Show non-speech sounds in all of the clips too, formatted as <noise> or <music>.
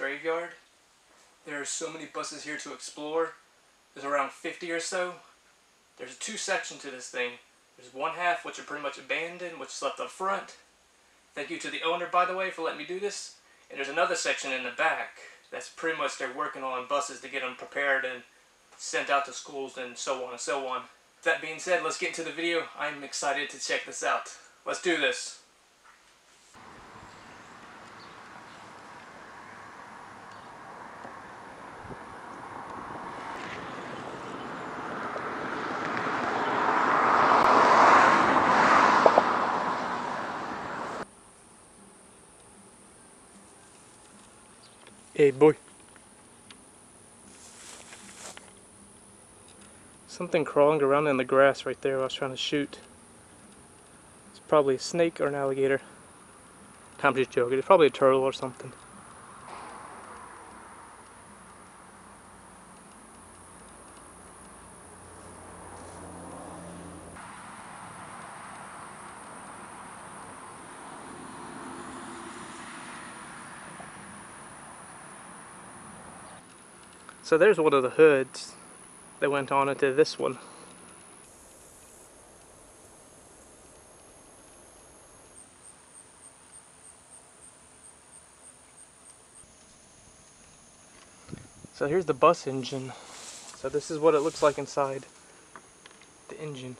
There are so many buses here to explore. There's around 50 or so. There's two sections to this thing. There's one half which are pretty much abandoned, which is left up front. Thank you to the owner, by the way, for letting me do this. And there's another section in the back that's pretty much they're working on buses to get them prepared and sent out to schools and so on and so on. That being said, let's get into the video. I'm excited to check this out. Let's do this. Hey boy. Something crawling around in the grass right there I was trying to shoot. It's probably a snake or an alligator. I'm just joking. It's probably a turtle or something. So there's one of the hoods that went on into this one. So here's the bus engine. So this is what it looks like inside the engine.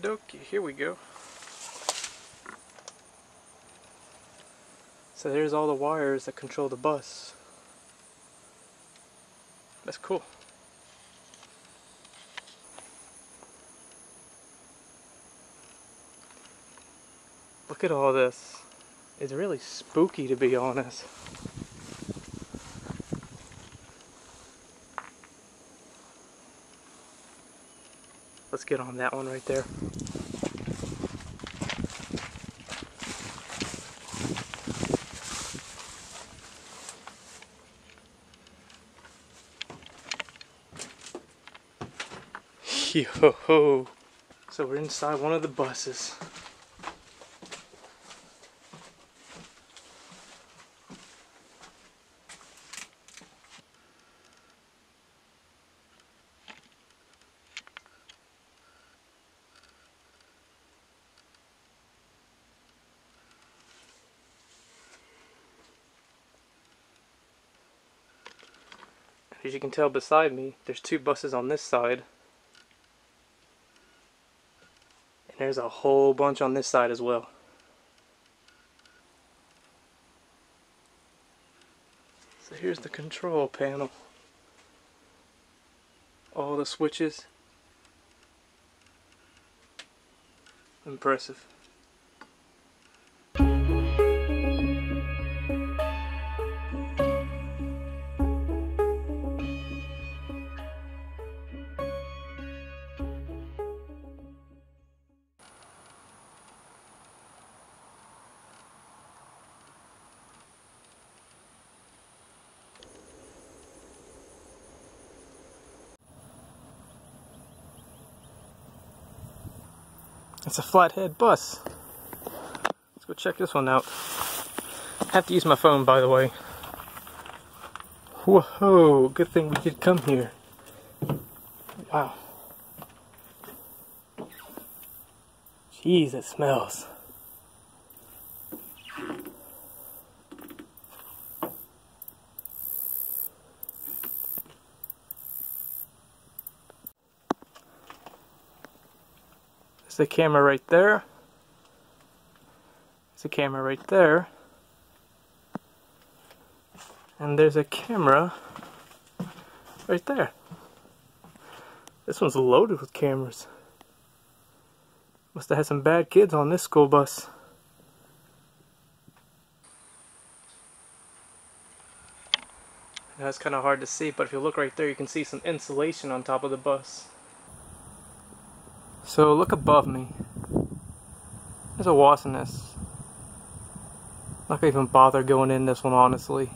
Dokie, here we go. So there's all the wires that control the bus. That's cool. Look at all this. It's really spooky to be honest. Let's get on that one right there. <laughs> Yo, ho. so we're inside one of the buses. As you can tell beside me, there's two buses on this side. And there's a whole bunch on this side as well. So here's the control panel. All the switches. Impressive. It's a flathead bus. Let's go check this one out. I have to use my phone, by the way. Whoa, good thing we did come here. Wow. Jeez, it smells. There's the camera right there. There's a camera right there. And there's a camera right there. This one's loaded with cameras. Must have had some bad kids on this school bus. That's kind of hard to see, but if you look right there, you can see some insulation on top of the bus. So look above me. There's a wasp nest. Not gonna even bother going in this one honestly.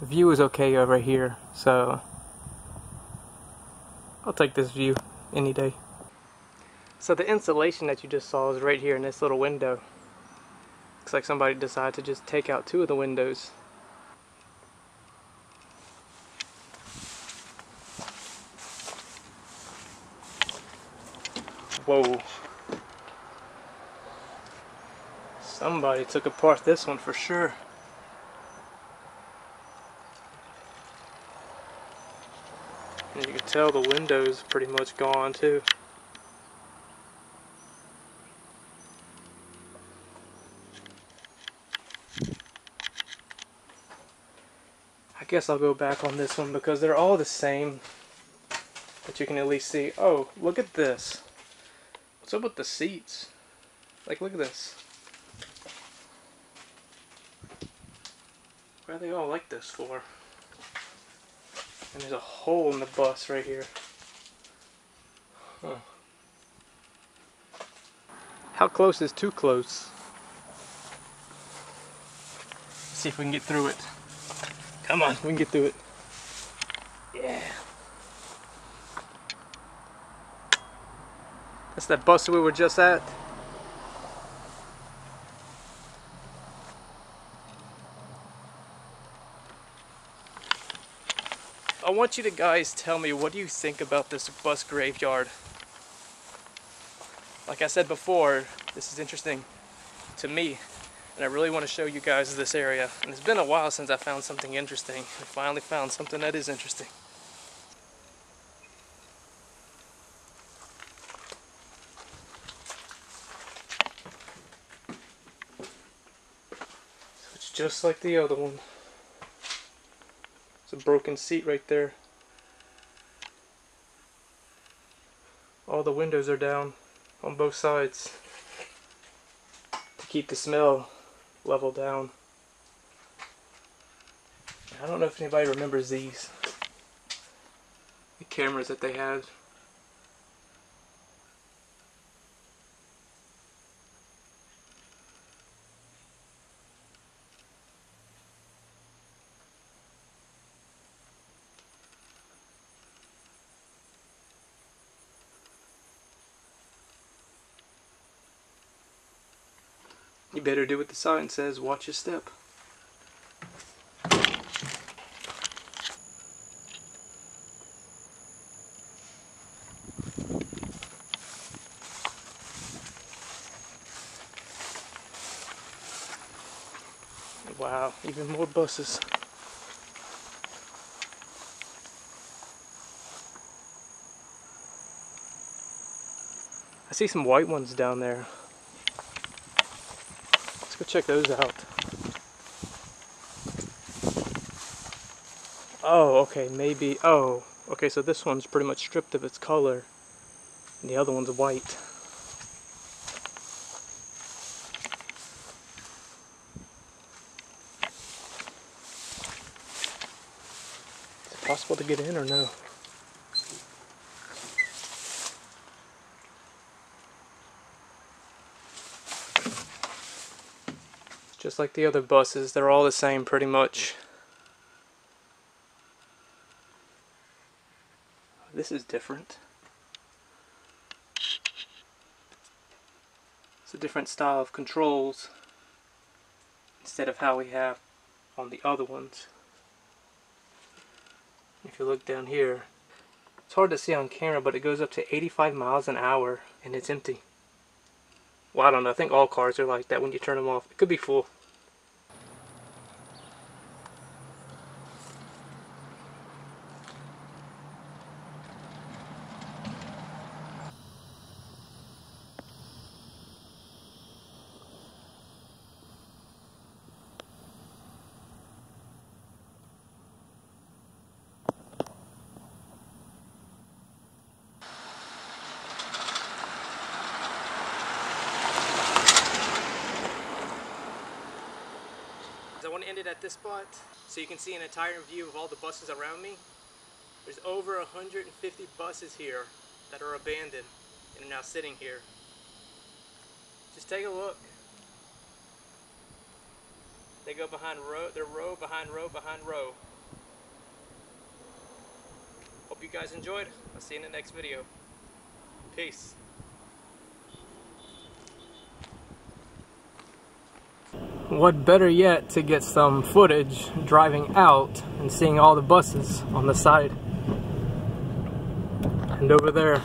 The view is okay over here, so I'll take this view any day. So the insulation that you just saw is right here in this little window. Looks like somebody decided to just take out two of the windows. Whoa. Somebody took apart this one for sure. And you can tell the window's pretty much gone too. I guess I'll go back on this one because they're all the same. But you can at least see, oh, look at this. What's up with the seats? Like, look at this. What are they all like this for? And there's a hole in the bus right here. Huh. How close is too close? Let's see if we can get through it. Come on, we can get through it. That's that bus we were just at. I want you to guys tell me what do you think about this bus graveyard. Like I said before, this is interesting to me and I really want to show you guys this area. And it's been a while since I found something interesting. I finally found something that is interesting. Just like the other one It's a broken seat right there. All the windows are down on both sides to keep the smell level down. I don't know if anybody remembers these. The cameras that they had. You better do what the sign says, watch your step. Wow, even more buses. I see some white ones down there. Let's go check those out. Oh, okay, maybe, oh, okay, so this one's pretty much stripped of its color, and the other one's white. Is it possible to get in or no? Just like the other buses, they're all the same pretty much. This is different. It's a different style of controls instead of how we have on the other ones. If you look down here, it's hard to see on camera, but it goes up to 85 miles an hour and it's empty. Well, I don't know. I think all cars are like that when you turn them off. It could be full. Want to end it at this spot so you can see an entire view of all the buses around me. There's over 150 buses here that are abandoned and are now sitting here. Just take a look. They go behind row, they're row behind row behind row. Hope you guys enjoyed. I'll see you in the next video. Peace. What better yet to get some footage driving out and seeing all the buses on the side. And over there.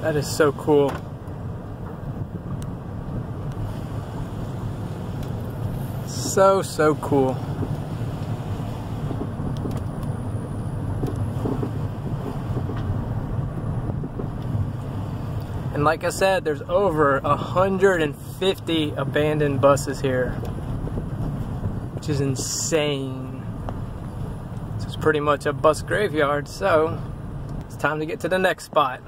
That is so cool. So, so cool. And like I said, there's over 150 abandoned buses here, which is insane. This is pretty much a bus graveyard, so it's time to get to the next spot.